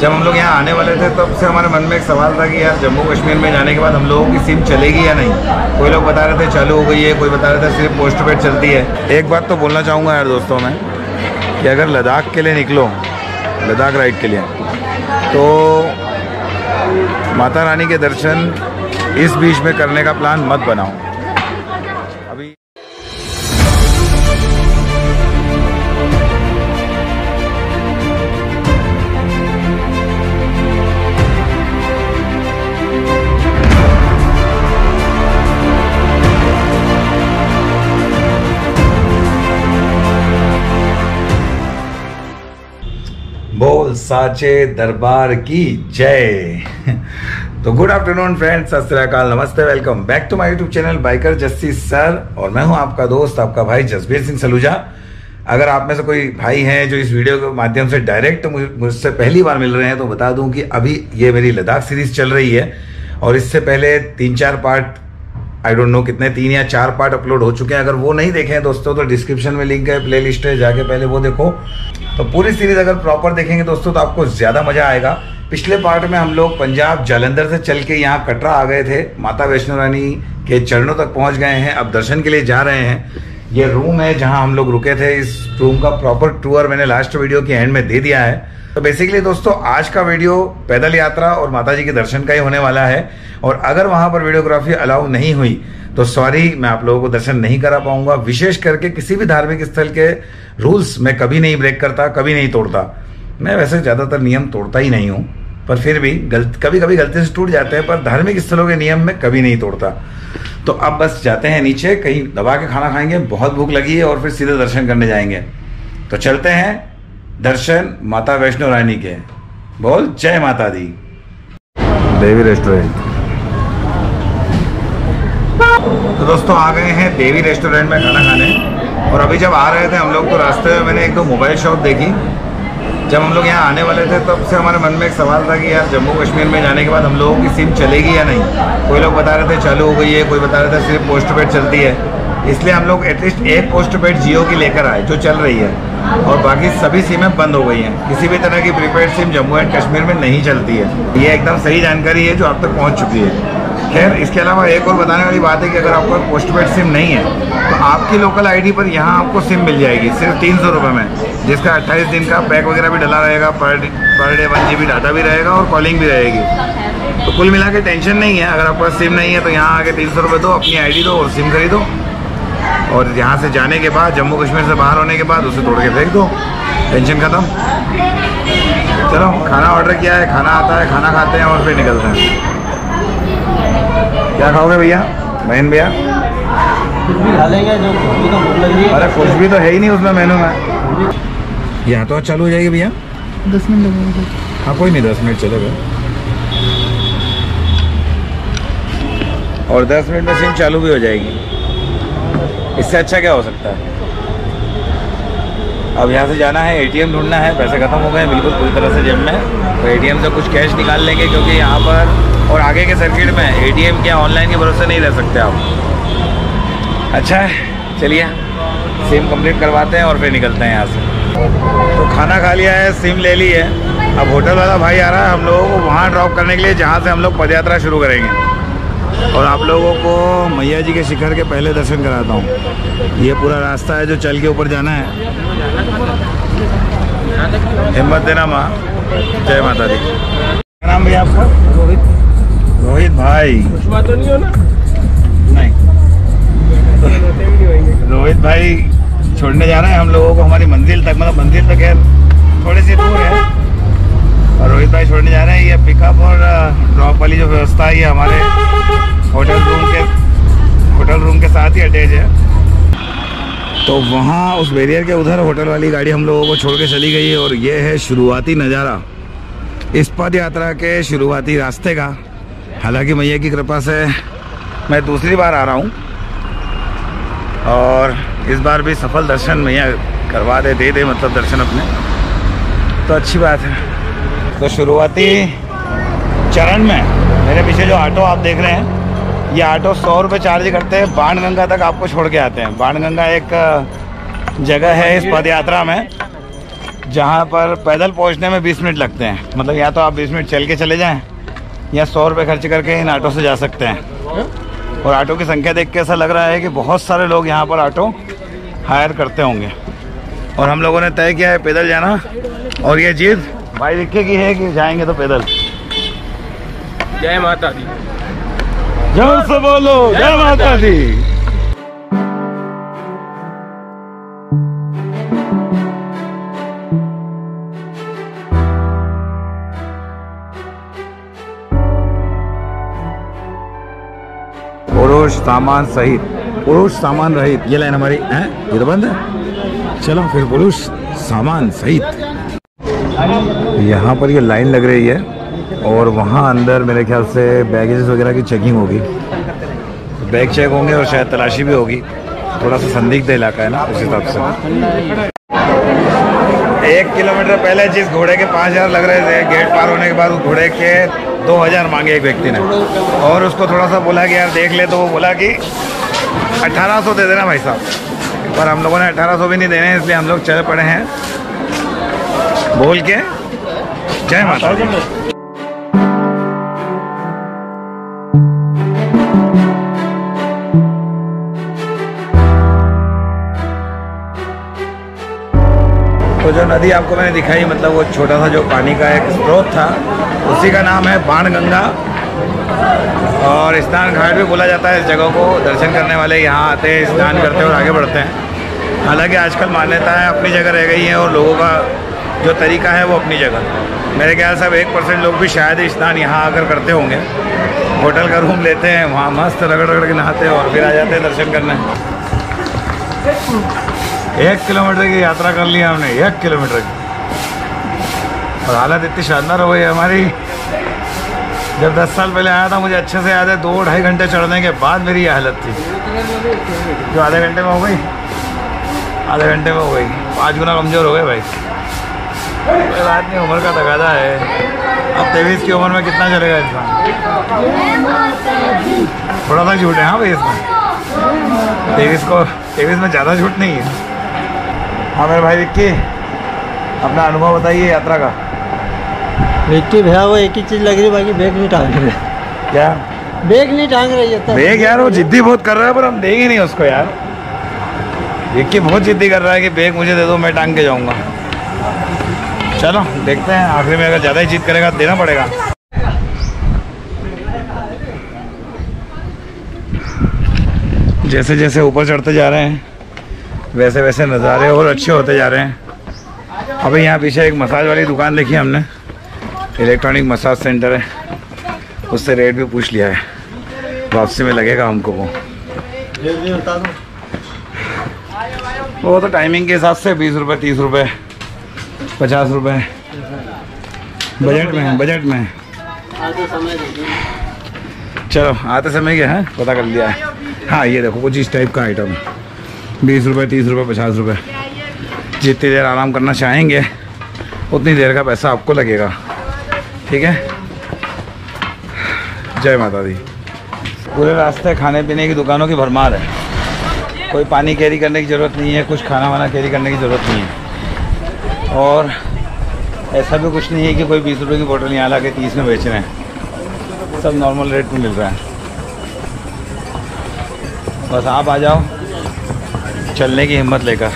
जब हम लोग यहाँ आने वाले थे, तब से हमारे मन में एक सवाल था कि यार, जम्मू कश्मीर में जाने के बाद हम लोगों की सिम चलेगी या नहीं? कोई लोग बता रहे थे, चालू हो गई है, कोई बता रहे थे, सिर्फ़ पोस्ट पेड चलती है। एक बात तो बोलना चाहूँगा यार दोस्तों मैं, कि अगर लद्दाख के लिए निकलो, लद्दाख राइड के लिए तो माता रानी के दर्शन इस बीच में करने का प्लान मत बनाओ। साचे दरबार की जय। तो गुड आफ्टरनून फ्रेंड्स सत श्रीकाल नमस्ते welcome back to my YouTube channel biker Jassi sir और मैं हूँ आपका दोस्त, आपका भाई जसबीर सिंह सलूजा। अगर आप में से कोई भाई हैं जो इस वीडियो के माध्यम से डायरेक्ट मुझसे पहली बार मिल रहे हैं तो बता दूँ कि अभी ये मेरी लद्दाख सीरीज़ चल रही है, और इससे पहले तीन चार पार्ट आई डोंट नो कितने तीन या चार पार्ट अपलोड हो चुके हैं। अगर वो नहीं देखे हैं दोस्तों तो डिस्क्रिप्शन में लिंक है प्ले लिस्ट है, जाके पहले वो देखो। तो पूरी सीरीज़ अगर प्रॉपर देखेंगे दोस्तों तो आपको ज़्यादा मज़ा आएगा। पिछले पार्ट में हम लोग पंजाब जालंधर से चल के यहाँ कटरा आ गए थे। माता वैष्णो रानी के चरणों तक पहुँच गए हैं। अब दर्शन के लिए जा रहे हैं। ये रूम है जहाँ हम लोग रुके थे। इस रूम का प्रॉपर टूर मैंने लास्ट वीडियो के एंड में दे दिया है। तो बेसिकली दोस्तों, आज का वीडियो पैदल यात्रा और माता जी के दर्शन का ही होने वाला है। और अगर वहाँ पर वीडियोग्राफी अलाउ नहीं हुई तो सॉरी मैं आप लोगों को दर्शन नहीं करा पाऊँगा। विशेष करके किसी भी धार्मिक स्थल के रूल्स मैं कभी नहीं ब्रेक करता, कभी नहीं तोड़ता। मैं वैसे ज़्यादातर नियम तोड़ता ही नहीं हूँ, पर फिर भी गलत कभी कभी गलती से टूट जाते हैं, पर धार्मिक स्थलों के नियम में कभी नहीं तोड़ता। तो अब बस जाते हैं नीचे कहीं दबा के खाना खाएँगे बहुत भूख लगी है और फिर सीधे दर्शन करने जाएँगे। तो चलते हैं दर्शन माता वैष्णो रानी के। बोल जय माता दी देवी रेस्टोरेंट। तो दोस्तों आ गए हैं देवी रेस्टोरेंट में खाना खाने। और अभी जब आ रहे थे हम लोग तो रास्ते में मैंने एक दो मोबाइल शॉप देखी। जब हम लोग यहाँ आने वाले थे, तब से हमारे मन में एक सवाल था कि यार, जम्मू कश्मीर में जाने के बाद हम लोगों की सिम चलेगी या नहीं? कोई लोग बता रहे थे, चालू हो गई है, कोई बता रहे थे, सिर्फ़ पोस्ट पेड चलती है। इसलिए हम लोग एटलीस्ट एक पोस्ट पेड जियो की लेकर आए, जो चल रही है। और बाकी सभी सिमें बंद हो गई हैं। किसी भी तरह की prepaid SIM Jammu and Kashmir में नहीं चलती है। ये एकदम सही जानकारी है जो आप तक पहुँच चुकी है। खैर, इसके अलावा एक और बताने वाली बात है कि अगर आपको पोस्ट पेड सिम नहीं है तो आपकी लोकल आईडी पर यहाँ आपको सिम मिल जाएगी, सिर्फ़ तीन सौ रुपये में, जिसका अट्ठाईस दिन का पैक वगैरह भी डला रहेगा पर पर डे वन जी डाटा भी रहेगा और कॉलिंग भी रहेगी। तो कुल मिला के टेंशन नहीं है, अगर आपका सिम नहीं है तो यहाँ आके तीन सौ रुपये दो, अपनी आईडी दो और सिम खरीदो। और यहाँ से जाने के बाद, जम्मू कश्मीर से बाहर होने के बाद, उसे तोड़ के फेंक दो। टेंशन ख़त्म। चलो, खाना ऑर्डर किया है, खाना आता है, खाना खाते हैं और फिर निकलते हैं। क्या खाओगे भैया? बहन भैया? कुछ भी खा लेंगे जो तो भूख लग रही है अरे कुछ भी तो है ही नहीं उसमें मेनू में। यहाँ तो चालू हो जाएगी भैया। दस मिनट लगेंगे। हाँ कोई नहीं दस मिनट चलेगा। और दस मिनट में सिम चालू भी हो जाएगी। इससे अच्छा क्या हो सकता है? अब यहाँ से जाना है एटीएम ढूंढना है, पैसे ख़त्म हो गए हैं, बिल्कुल पूरी तरह से जेब में। तो एटीएम से कुछ कैश निकाल लेंगे क्योंकि यहाँ पर और आगे के सर्किट में एटीएम के ऑनलाइन के भरोसे नहीं रह सकते आप। अच्छा है, चलिए सिम कंप्लीट करवाते हैं और फिर निकलते हैं यहाँ से। तो खाना खा लिया है सिम ले ली है। अब होटल वाला भाई आ रहा है हम लोगों को वहाँ ड्रॉप करने के लिए, जहाँ से हम लोग पदयात्रा शुरू करेंगे। और आप लोगों को मैया जी के शिखर के पहले दर्शन कराता हूँ। ये पूरा रास्ता है जो चल के ऊपर जाना है। हिम्मत देना माँ। जय माता दी। क्या नाम भैया आपका? रोहित। रोहित भाई। तो नहीं हो ना? नहीं। रोहित भाई छोड़ने जा रहे हैं हम लोगों को। हमारी मंजिल तक मतलब मंजिल तो खैर थोड़ी सी दूर है। और रोहित भाई छोड़ने जा रहे हैं, ये पिकअप और ड्रॉप वाली जो व्यवस्था है, ये हमारे होटल रूम के होटल रूम के साथ ही अटैच है। तो वहाँ उस बैरियर के उधर होटल वाली गाड़ी हम लोगों को छोड़ के चली गई और ये है शुरुआती नज़ारा। इस पद यात्रा के शुरुआती रास्ते का। हालाँकि मैया की कृपा से मैं दूसरी बार आ रहा हूँ। और इस बार भी सफल दर्शन मैया करवा दे दे दे मतलब दर्शन अपने। तो अच्छी बात है। तो शुरुआती चरण में मेरे पीछे जो ऑटो आप देख रहे हैं, ये ऑटो सौ रुपये चार्ज करते हैं। बाणगंगा तक आपको छोड़ के आते हैं। बाणगंगा एक जगह है इस पद यात्रा में, जहाँ पर पैदल पहुँचने में 20 मिनट लगते हैं। मतलब या तो आप 20 मिनट चल के चले जाएँ, या सौ रुपये खर्च करके इन ऑटो से जा सकते हैं। और ऑटो की संख्या देख के ऐसा लग रहा है कि बहुत सारे लोग यहाँ पर ऑटो हायर करते होंगे। और हम लोगों ने तय किया है, पैदल जाना, और ये जिद भाई दिखे की है कि जाएँगे तो पैदल? जय माता दी। ज़ोर से बोलो जय माता दी। पुरुष सामान सहित पुरुष सामान रहित ये लाइन हमारी है? ये तो बंद है। चलो फिर पुरुष सामान सहित। यहाँ पर ये लाइन लग रही है और वहाँ अंदर मेरे ख्याल से बैगेज वगैरह की चेकिंग होगी। बैग चेक होंगे और शायद तलाशी भी होगी। थोड़ा सा संदिग्ध इलाका है ना, उस हिसाब से। एक किलोमीटर पहले जिस घोड़े के पाँच हज़ार लग रहे थे गेट पार होने के बाद उस घोड़े के दो हज़ार मांगे एक व्यक्ति ने। और उसको थोड़ा सा बोला कि यार देख ले तो वो बोला कि अठारह सौ दे देना भाई साहब। पर हम लोगों ने अठारह सौ भी नहीं देने, इसलिए हम लोग चल पड़े हैं। बोल के? जय माता तो जो नदी आपको मैंने दिखाई मतलब वो छोटा सा जो पानी का एक स्रोत था, उसी का नाम है बाण गंगा और स्नान घाट भी बोला जाता है इस जगह को। दर्शन करने वाले यहाँ आते हैं, स्नान करते हैं और आगे बढ़ते हैं। हालाँकि आजकल मान्यताएँ अपनी जगह रह गई हैं और लोगों का जो तरीका है वो अपनी जगह। मेरे ख्याल से अब एक परसेंट लोग भी शायद स्नान यहाँ आकर करते होंगे। होटल का रूम लेते हैं, वहाँ मस्त रगड़ रगड़ के नहाते हैं और फिर आ जाते हैं दर्शन करने। एक किलोमीटर की यात्रा कर ली हमने, एक किलोमीटर की। और हालत इतनी शानदार हो गई हमारी। जब दस साल पहले आया था, मुझे अच्छे से याद है दो ढाई घंटे चढ़ने के बाद मेरी हालत थी। जो आधे घंटे में हो गई? आधे घंटे में हो गई। पाँच गुना कमज़ोर हो गए भाई। कोई बात नहीं उम्र का तकादा है। अब तेईस की उम्र में कितना चलेगा इंसान? थोड़ा सा झूठ है हाँ भाई इसमें। तेईस को तेईस में ज़्यादा झूठ नहीं है। हाँ मेरे भाई विक्की अपना अनुभव बताइए यात्रा का। विक्की भैया वो एक ही चीज़ लग रही बाकी बैग नहीं टांग रहे। क्या? बैग नहीं टांग रही है तब। बेग यार वो जिद्दी बहुत कर रहा है पर हम देंगे नहीं उसको यार। विक्की बहुत जिद्दी कर रहा है कि बैग मुझे दे दो मैं टांग के जाऊँगा। चलो, देखते हैं, आखिरी में अगर ज़्यादा ही जीत करेगा, देना पड़ेगा। जैसे जैसे ऊपर चढ़ते जा रहे हैं वैसे वैसे नज़ारे और अच्छे होते जा रहे हैं। अभी यहाँ पीछे एक मसाज वाली दुकान देखी हमने। इलेक्ट्रॉनिक मसाज सेंटर है। उससे रेट भी पूछ लिया है। वापसी में लगेगा हमको वो। वो तो टाइमिंग के हिसाब से बीस रुपये तीस रुपये पचास रुपये बजट में है, बजट में चलो, आते समय क्या है, पता कर लिया है। हाँ ये देखो कुछ इस टाइप का आइटम बीस रुपये तीस रुपये पचास रुपये जितनी देर आराम करना चाहेंगे, उतनी देर का पैसा आपको लगेगा। ठीक है? जय माता दी। पूरे रास्ते खाने पीने की दुकानों की भरमार है। कोई पानी कैरी करने की ज़रूरत नहीं है, कुछ खाना वाना कैरी करने की ज़रूरत नहीं है। और ऐसा भी कुछ नहीं है कि कोई बीस रुपए की बोतल यहाँ ला के तीस में बेच रहे हैं। सब नॉर्मल रेट में मिल रहा है। बस आप आ जाओ, चलने की हिम्मत लेकर।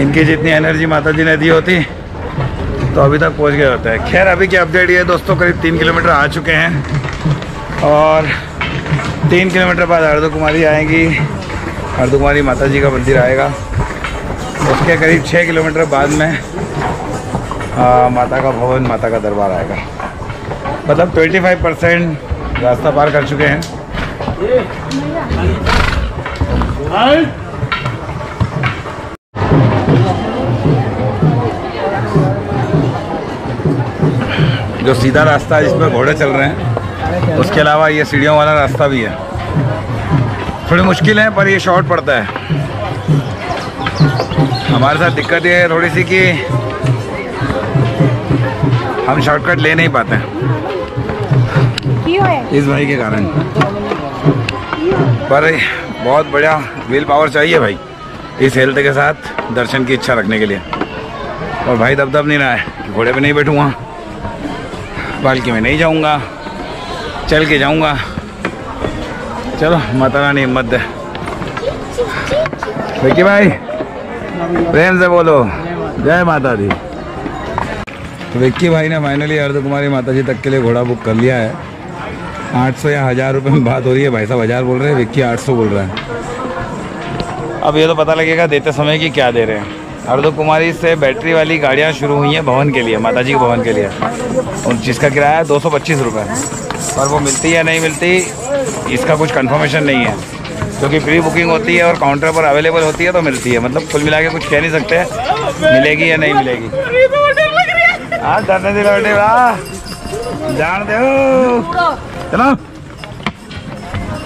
इनकी जितनी एनर्जी माता जी ने दी होती तो अभी तक पहुँच गए होते हैं। खैर, अभी की अपडेट ये दोस्तों करीब तीन किलोमीटर आ चुके हैं। और तीन किलोमीटर बाद अर्ध कुमारी आएगी। अर्ध कुमारी माता जी का मंदिर आएगा। उसके करीब छः किलोमीटर बाद में आ, माता का भवन माता का दरबार आएगा। मतलब 25 परसेंट रास्ता पार कर चुके हैं। जो सीधा रास्ता है जिसमें घोड़े चल रहे हैं उसके अलावा ये सीढ़ियों वाला रास्ता भी है। थोड़ी मुश्किल है पर ये शॉर्ट पड़ता है। हमारे साथ दिक्कत ये है थोड़ी सी कि हम शॉर्टकट ले नहीं पाते इस भाई के कारण। पर बहुत बढ़िया विल पावर चाहिए भाई इस हेल्थ के साथ दर्शन की इच्छा रखने के लिए। और भाई दब दब नहीं रहा है घोड़े पे नहीं बैठूँगा पालकी में नहीं जाऊँगा। चल के जाऊँगा। चलो, माता रानी हिम्मत दे भाई, प्रेम से बोलो। जय माता दी तो विक्की भाई ने फाइनली अर्ध कुमारी माता जी तक के लिए घोड़ा बुक कर लिया है। आठ सौ या हज़ार रुपये में बात हो रही है, भाई साहब हज़ार बोल रहे हैं विक्की आठ सौ बोल रहा है। अब ये तो पता लगेगा देते समय कि क्या दे रहे हैं। अर्ध कुमारी से बैटरी वाली गाड़ियाँ शुरू हुई हैं भवन के लिए माता जी के भवन के लिए। और जिसका किराया है दो सौ पच्चीस रुपये पर वो मिलती है नहीं मिलती, इसका कुछ कन्फर्मेशन नहीं है। क्योंकि प्री बुकिंग होती है और काउंटर पर अवेलेबल होती है तो मिलती है। मतलब कुल मिला के कुछ कह नहीं सकते, मिलेगी या नहीं मिलेगी। हाँ डरने वाह। जान दो चलो।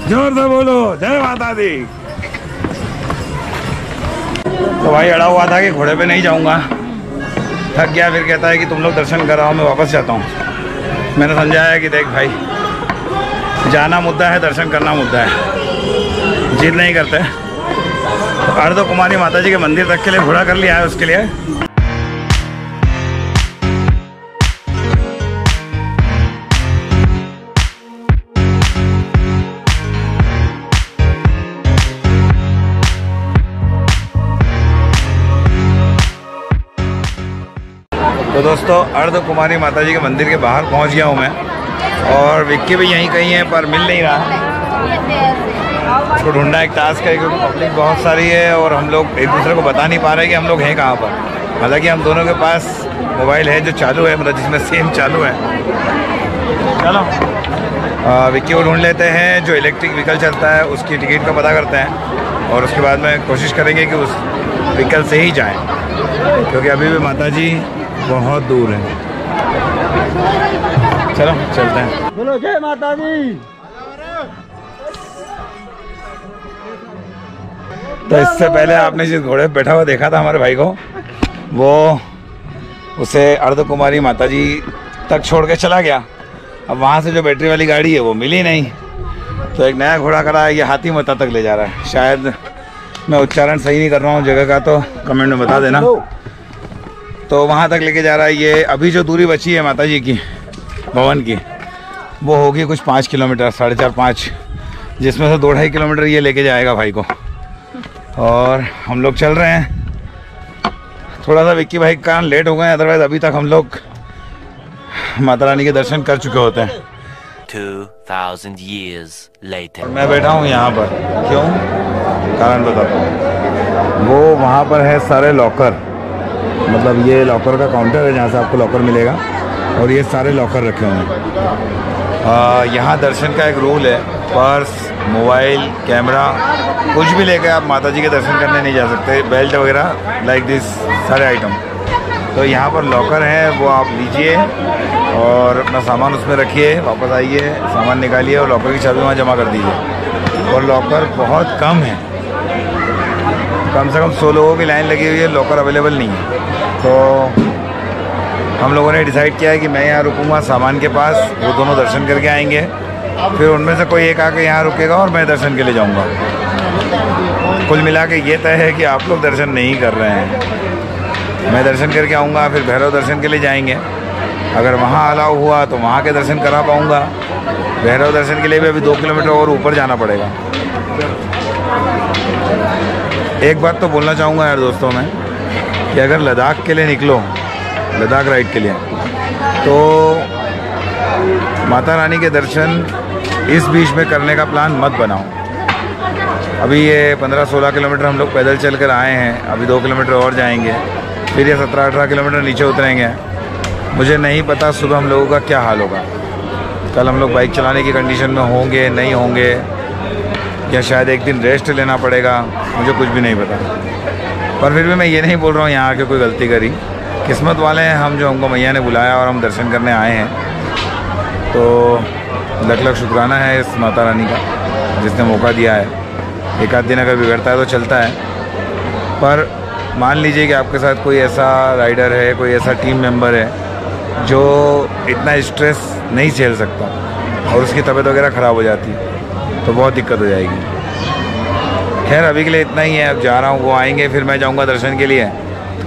ज़ोर से बोलो। जय माता दी। तो भाई, अड़ा हुआ था कि घोड़े पे नहीं जाऊँगा। थक गया, फिर कहता है कि तुम लोग दर्शन कराओ, मैं वापस जाता हूँ। मैंने समझाया कि देख भाई जाना मुद्दा है, दर्शन करना मुद्दा है। जिद नहीं करते। अर्ध कुमारी माता जी के मंदिर तक के लिए घोड़ा कर लिया है उसके लिए। तो दोस्तों अर्ध कुमारी माता जी के मंदिर के बाहर पहुँच गया हूँ मैं। और विक्की भी यहीं कहीं है, पर मिल नहीं रहा। उसको ढूंढना एक टास्क है, क्योंकि पब्लिक बहुत सारी है और हम लोग एक दूसरे को बता नहीं पा रहे कि हम लोग हैं कहाँ पर। हालाँकि हम दोनों के पास मोबाइल है जो चालू है मतलब जिसमें सेम चालू है। चलो। विक्की को ढूंढ लेते हैं, जो इलेक्ट्रिक व्हीकल चलता है, उसकी टिकट का पता करते हैं। और उसके बाद में कोशिश करेंगे कि उस व्हीकल से ही जाएँ, क्योंकि अभी भी माता जी बहुत दूर है। चलो चलते हैं। बोलो जय माता दी तो इससे पहले आपने जिस घोड़े बैठा हुआ देखा था हमारे भाई को वो उसे अर्ध कुमारी माता जी तक छोड़ के चला गया। अब वहाँ से जो बैटरी वाली गाड़ी है वो मिली नहीं। तो एक नया घोड़ा करा है ये हाथी माता तक ले जा रहा है। शायद मैं उच्चारण सही नहीं कर रहा हूँ जगह का तो कमेंट में बता देना। तो वहाँ तक लेके जा रहा है ये। अभी जो दूरी बची है माता जी की भवन की। वो होगी कुछ पाँच किलोमीटर साढ़े चार पाँच जिसमें से दो ढाई किलोमीटर ये लेके जाएगा भाई को। और हम लोग चल रहे हैं। थोड़ा सा विक्की भाई का लेट हो गए अदरवाइज़ अभी तक हम लोग माता रानी के दर्शन कर चुके होते हैं। 2000 years later. मैं बैठा हूँ यहाँ पर। क्यों? कारण बताता हूँ। वो वहाँ पर है सारे लॉकर मतलब ये लॉकर का काउंटर है जहाँ से आपको लॉकर मिलेगा। और ये सारे लॉकर रखे हुए हैं। यहाँ दर्शन का एक रूल है, पर्स, मोबाइल, कैमरा, कुछ भी लेकर आप माता जी के दर्शन करने नहीं जा सकते। बेल्ट वगैरह लाइक दिस सारे आइटम तो यहाँ पर लॉकर है, वो आप लीजिए और अपना सामान उसमें रखिए, वापस आइए, सामान निकालिए और लॉकर की चाबी वहाँ जमा कर दीजिए। और लॉकर बहुत कम है। कम से कम सौ लोगों की लाइन लगी हुई है, लॉकर अवेलेबल नहीं है। तो हम लोगों ने डिसाइड किया है कि मैं यहाँ रुकूँगा, सामान के पास, वो दोनों दर्शन करके आएँगे। फिर उनमें से कोई एक आके यहाँ रुकेगा और मैं दर्शन के लिए जाऊँगा। कुल मिला के ये तय है कि आप लोग दर्शन नहीं कर रहे हैं। मैं दर्शन करके आऊँगा, फिर भैरव दर्शन के लिए जाएँगे। अगर वहाँ अलाउ हुआ तो वहाँ के दर्शन करा पाऊँगा। भैरव दर्शन के लिए भी अभी दो किलोमीटर और ऊपर जाना पड़ेगा। एक बात तो बोलना चाहूँगा यार दोस्तों मैं, कि अगर लद्दाख के लिए निकलो लद्दाख राइड के लिए। तो माता रानी के दर्शन इस बीच में करने का प्लान मत बनाओ। अभी ये 15-16 किलोमीटर हम लोग पैदल चल कर आए हैं, अभी दो किलोमीटर और जाएँगे, फिर ये 17-18 किलोमीटर नीचे उतरेंगे। मुझे नहीं पता सुबह हम लोगों का क्या हाल होगा। कल हम लोग बाइक चलाने की कंडीशन में होंगे, नहीं होंगे, या शायद एक दिन रेस्ट लेना पड़ेगा, मुझे कुछ भी नहीं पता। पर फिर भी मैं ये नहीं बोल रहा हूँ यहाँ आके कोई गलती करी। किस्मत वाले हैं, हम जो हमको मैया ने बुलाया और हम दर्शन करने आए हैं तो लख लख शुक्राना है इस माता रानी का, जिसने मौका दिया है। एक आध दिन अगर बिगड़ता है तो चलता है। पर मान लीजिए कि आपके साथ कोई ऐसा राइडर है, कोई ऐसा टीम मेंबर है, जो इतना स्ट्रेस नहीं झेल सकता और उसकी तबीयत वगैरह ख़राब हो जाती तो बहुत दिक्कत हो जाएगी। खैर, अभी के लिए इतना ही है। अब जा रहा हूँ, वो आएँगे, फिर मैं जाऊँगा दर्शन के लिए।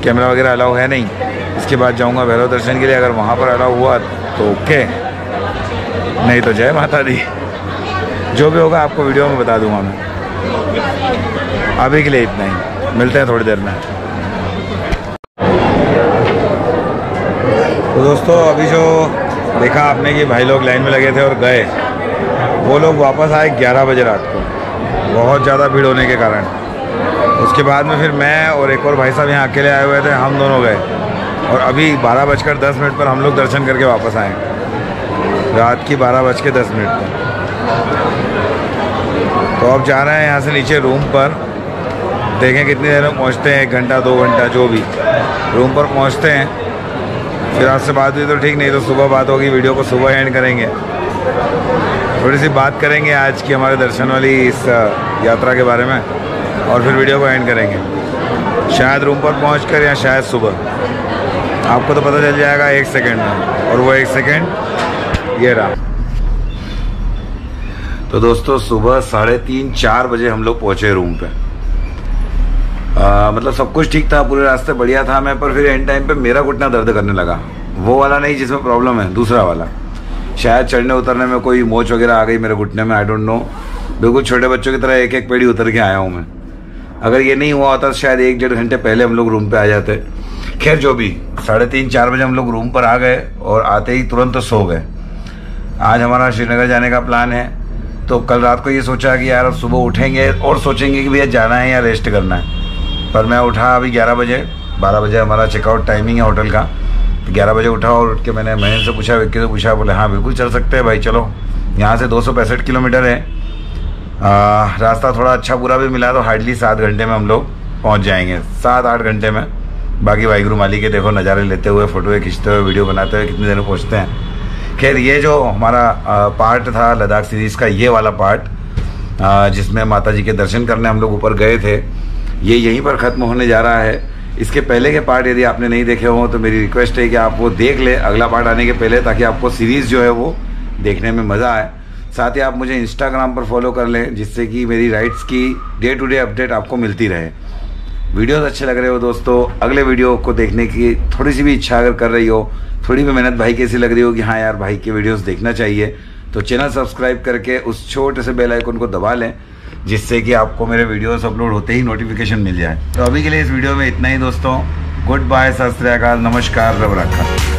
कैमरा वगैरह अलाउ है नहीं। इसके बाद जाऊँगा भैरव दर्शन के लिए, अगर वहाँ पर अलाउ हुआ तो ओके। नहीं तो जय माता दी जो भी होगा आपको वीडियो में बता दूँगा मैं। अभी के लिए इतना ही। मिलते हैं थोड़ी देर में। तो दोस्तों, अभी जो देखा आपने कि भाई लोग लाइन में लगे थे और गए। वो लोग वापस आए 11 बजे रात को। बहुत ज़्यादा भीड़ होने के कारण। उसके बाद में फिर मैं और एक और भाई साहब यहाँ अकेले आए हुए थे, हम दोनों गए। और अभी बारह बजकर दस मिनट पर हम लोग दर्शन करके वापस आए रात की बारह बज के दस मिनट पर। तो अब जा रहे हैं यहाँ से नीचे रूम पर। देखें कितनी देर में पहुँचते हैं, एक घंटा, दो घंटा, जो भी। रूम पर पहुँचते हैं। फिर आपसे बात हुई तो ठीक, नहीं तो सुबह बात होगी वीडियो को सुबह एंड करेंगे। थोड़ी सी बात करेंगे आज की हमारे दर्शन वाली इस यात्रा के बारे में, और फिर वीडियो को एंड करेंगे। शायद रूम पर पहुँच या शायद सुबह। आपको तो पता चल जाएगा एक सेकेंड में। और वो एक सेकेंड ये रहा। तो दोस्तों सुबह साढ़े तीन चार बजे हम लोग पहुँचे रूम पे। आ, मतलब सब कुछ ठीक था पूरे रास्ते बढ़िया था मैं पर फिर एंड टाइम पे मेरा घुटना दर्द करने लगा। वो वाला नहीं जिसमें प्रॉब्लम है दूसरा वाला। शायद चढ़ने उतरने में कोई मोच वगैरह आ गई मेरे घुटने में आई डोंट नो बिल्कुल छोटे बच्चों की तरह एक एक पेड़ी उतर के आया हूँ मैं। अगर ये नहीं हुआ होता शायद एक डेढ़ घंटे पहले हम लोग रूम पे आ जाते। खैर जो भी, साढ़े तीन, चार बजे हम लोग रूम पर आ गए और आते ही तुरंत सो गए। आज हमारा श्रीनगर जाने का प्लान है। तो कल रात को ये सोचा कि यार अब सुबह उठेंगे और सोचेंगे कि भैया जाना है या रेस्ट करना है। पर मैं उठा अभी ग्यारह बजे, बारह बजे हमारा चेकआउट टाइमिंग है होटल का। तो ग्यारह बजे उठा और उठ के मैंने महेंद्र से पूछा, विक्की से पूछा, बोले हाँ बिल्कुल चल सकते हैं भाई, चलो। यहाँ से दो सौ पैंसठ किलोमीटर है। रास्ता थोड़ा अच्छा बुरा भी मिला तो हार्डली सात घंटे में हम लोग पहुँच जाएँगे। सात, आठ घंटे में। बाकी वाहिगुरु माली के देखो नज़ारे लेते हुए, फ़ोटो खींचते हुए, वीडियो बनाते हुए कितनी देर में पहुँचते हैं। खैर, ये जो हमारा पार्ट था लद्दाख सीरीज़ का, ये वाला पार्ट जिसमें माता जी के दर्शन करने हम लोग ऊपर गए थे, ये यहीं पर ख़त्म होने जा रहा है। इसके पहले के पार्ट यदि आपने नहीं देखे हों तो मेरी रिक्वेस्ट है कि आप वो देख ले, अगला पार्ट आने के पहले, ताकि आपको सीरीज़ जो है वो देखने में मज़ा आए। साथ ही आप मुझे इंस्टाग्राम पर फॉलो कर लें, जिससे कि मेरी राइड्स की डे टू डे अपडेट आपको मिलती रहे। वीडियोस अच्छे लग रहे हो दोस्तों, अगले वीडियो को देखने की थोड़ी सी भी इच्छा अगर कर रही हो, थोड़ी भी मेहनत भाई कैसी लग रही हो कि हाँ यार, भाई के वीडियोस देखना चाहिए तो चैनल सब्सक्राइब करके उस छोटे से बेल आइकन को दबा लें, जिससे कि आपको मेरे वीडियोस अपलोड होते ही नोटिफिकेशन मिल जाए। तो अभी के लिए इस वीडियो में इतना ही दोस्तों। गुड बाय सत नमस्कार, रब रखा।